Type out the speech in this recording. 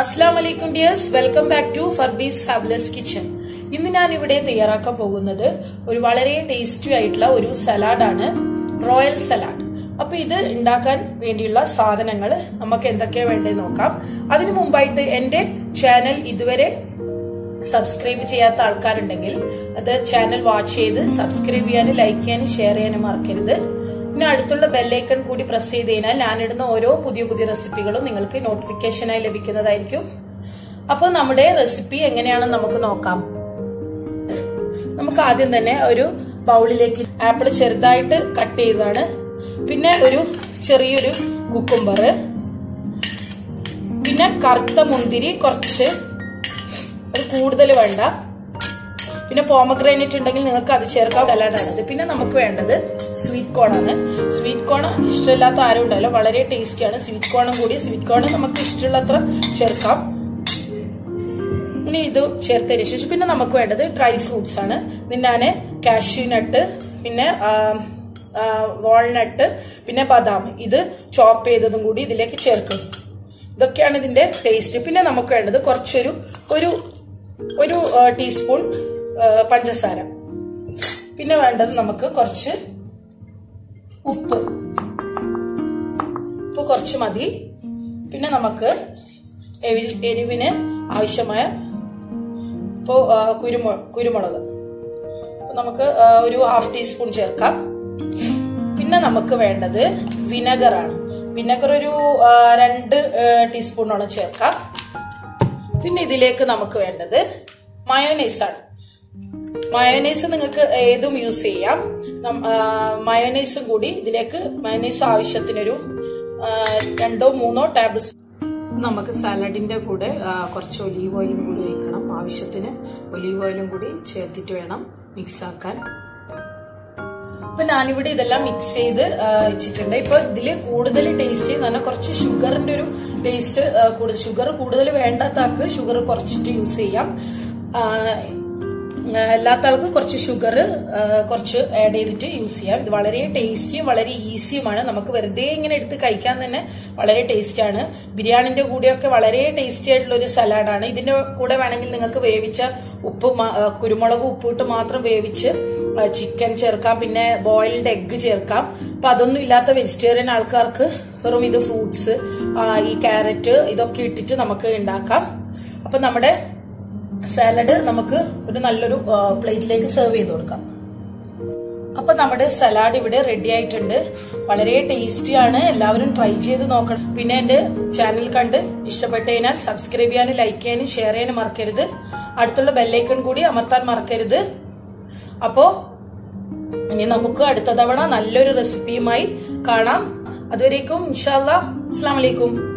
അസ്സാം വലൈക്കും dears. Welcome back to ഫർബീസ് fabulous kitchen. ഇന്ന് ഞാൻ ഇവിടെ തയ്യാറാക്കാൻ പോകുന്നത് ഒരു വളരെ ടേസ്റ്റി ആയിട്ടുള്ള ഒരു സലാഡാണ് റോയൽ സലാഡ്. അപ്പൊ ഇത് ഉണ്ടാക്കാൻ വേണ്ടിയുള്ള സാധനങ്ങൾ നമുക്ക് എന്തൊക്കെയാ വേണ്ടത് നോക്കാം. അതിനു മുമ്പായിട്ട് എന്റെ ചാനൽ ഇതുവരെ സബ്സ്ക്രൈബ് ചെയ്യാത്ത ആൾക്കാരുണ്ടെങ്കിൽ അത് ചാനൽ വാച്ച് ചെയ്ത് സബ്സ്ക്രൈബ് ചെയ്യാനും ലൈക്ക് ചെയ്യാനും ഷെയർ ചെയ്യാനും മറക്കരുത്. പിന്നെ അടുത്തുള്ള ബെല്ലൈക്കൺ കൂടി പ്രസ് ചെയ്ത് കഴിഞ്ഞാൽ ഞാനിടുന്ന ഓരോ പുതിയ പുതിയ റെസിപ്പികളും നിങ്ങൾക്ക് നോട്ടിഫിക്കേഷനായി ലഭിക്കുന്നതായിരിക്കും. അപ്പോൾ നമ്മുടെ റെസിപ്പി എങ്ങനെയാണെന്ന് നമുക്ക് നോക്കാം. നമുക്ക് ആദ്യം തന്നെ ഒരു ബൗളിലേക്ക് ആപ്പിൾ ചെറുതായിട്ട് കട്ട് ചെയ്തതാണ്. പിന്നെ ഒരു ചെറിയൊരു കുക്കുംബർ പിന്നെ കറുത്ത മുന്തിരി കുറച്ച്. ഒരു കൂടുതൽ വേണ്ട. പിന്നെ പോമഗ്രാനൈറ്റ് ഉണ്ടെങ്കിൽ നിങ്ങൾക്ക് അത് ചേർക്കാൻ സലാഡാണിത് പിന്നെ നമുക്ക് വേണ്ടത് സ്വീറ്റ് കോൺ ആണ് സ്വീറ്റ് കോൺ ഇഷ്ടമില്ലാത്ത ആരും ഉണ്ടല്ലോ വളരെ ടേസ്റ്റിയാണ് സ്വീറ്റ് കോണും കൂടി. സ്വീറ്റ് കോൺ നമുക്ക് ഇഷ്ടമുള്ളത്ര ചേർക്കാം. ഇനി ഇത് ചേർത്തതിന് ശേഷം പിന്നെ നമുക്ക് വേണ്ടത് ഡ്രൈ ഫ്രൂട്ട്സ് ആണ്. നിന്നാന് കാഷ്യൂ നട്ട് പിന്നെ വാൾനട്ട് പിന്നെ ബദാം. ഇത് ചോപ്പ് ചെയ്തതും കൂടി ഇതിലേക്ക് ചേർക്കും. ഇതൊക്കെയാണ് ഇതിന്റെ ടേസ്റ്റ് പിന്നെ നമുക്ക് വേണ്ടത് കുറച്ചൊരു ഒരു ഒരു ടീസ്പൂൺ പഞ്ചസാര. പിന്നെ വേണ്ടത് നമുക്ക് കുറച്ച് ഉപ്പ്. ഉപ്പ് കുറച്ച് മതി. പിന്നെ നമുക്ക് എരിവിന് ആവശ്യമായ ഇപ്പോൾ കുരുമു കുരുമുളക്. നമുക്ക് ഒരു ഹാഫ് ടീസ്പൂൺ ചേർക്കാം. പിന്നെ നമുക്ക് വേണ്ടത് വിനെഗറാണ്. വിനെഗർ ഒരു രണ്ട് ടീസ്പൂണോളം ചേർക്കാം. പിന്നെ ഇതിലേക്ക് നമുക്ക് വേണ്ടത് മയോനൈസ് ആണ് മയോനൈസ് നിങ്ങൾക്ക് ഏതും യൂസ് ചെയ്യാം. മയോനൈസും കൂടി ഇതിലേക്ക് മയോനൈസ് ആവശ്യത്തിനൊരു രണ്ടോ മൂന്നോ ടേബിൾ നമുക്ക് സാലഡിന്റെ കൂടെ കുറച്ച് ഒലീവ് ഓയിലും കൂടി ഒഴിക്കണം ആവശ്യത്തിന്. ഒലീവ് ഓയിലും കൂടി ചേർത്തിട്ട് വേണം മിക്സ് ആക്കാൻ. അപ്പൊ ഞാനിവിടെ ഇതെല്ലാം മിക്സ് ചെയ്ത് വെച്ചിട്ടുണ്ട്. ഇപ്പൊ ഇതിൽ കൂടുതൽ ടേസ്റ്റ് എന്ന് പറഞ്ഞാൽ കുറച്ച് ഷുഗറിന്റെ ഒരു ടേസ്റ്റ് കൂടുതൽ ഷുഗർ കൂടുതൽ വേണ്ടാത്ത ആൾക്ക് ഷുഗർ കുറച്ചിട്ട് യൂസ് ചെയ്യാം. അല്ലാത്ത ആൾക്ക് കുറച്ച് ഷുഗർ കുറച്ച് ആഡ് ചെയ്തിട്ട് യൂസ് ചെയ്യാം. ഇത് വളരെ ടേസ്റ്റിയും വളരെ ഈസിയുമാണ് നമുക്ക് വെറുതെ ഇങ്ങനെ എടുത്ത് കഴിക്കാൻ തന്നെ വളരെ ടേസ്റ്റാണ് ബിരിയാണിന്റെ കൂടെയൊക്കെ വളരെ ടേസ്റ്റി ആയിട്ടുള്ള ഒരു സലാഡാണ് ഇതിന്റെ കൂടെ വേണമെങ്കിൽ നിങ്ങൾക്ക് വേവിച്ച ഉപ്പ് കുരുമുളക് ഉപ്പിട്ട് മാത്രം വേവിച്ച് ചിക്കൻ ചേർക്കാം പിന്നെ ബോയിൽഡ് എഗ്ഗ് ചേർക്കാം. അപ്പൊ അതൊന്നും ഇല്ലാത്ത വെജിറ്റേറിയൻ ആൾക്കാർക്ക് വെറും ഇത് ഫ്രൂട്ട്സ് ഈ ക്യാരറ്റ് ഇതൊക്കെ ഇട്ടിട്ട് നമുക്ക് ഉണ്ടാക്കാം. അപ്പൊ നമ്മുടെ സാലഡ് നമുക്ക് ഒരു നല്ലൊരു പ്ലേറ്റിലേക്ക് സെർവ് ചെയ്ത് കൊടുക്കാം. അപ്പൊ നമ്മുടെ സലാഡ് ഇവിടെ റെഡി ആയിട്ടുണ്ട്. വളരെ ടേസ്റ്റിയാണ് എല്ലാവരും ട്രൈ ചെയ്ത് നോക്കണം. പിന്നെ എന്റെ ചാനൽ കണ്ട് ഇഷ്ടപ്പെട്ടു കഴിഞ്ഞാൽ സബ്സ്ക്രൈബ് ചെയ്യാനും ലൈക്ക് ചെയ്യാനും ഷെയർ ചെയ്യാനും മറക്കരുത്. അടുത്തുള്ള ബെല്ലൈക്കൺ കൂടി അമർത്താൻ മറക്കരുത്. അപ്പോ ഇനി നമുക്ക് അടുത്ത തവണ നല്ലൊരു റെസിപ്പിയുമായി കാണാം. അതുവരേക്കും ഇൻഷാല്ല അസ്സാം വലൈക്കും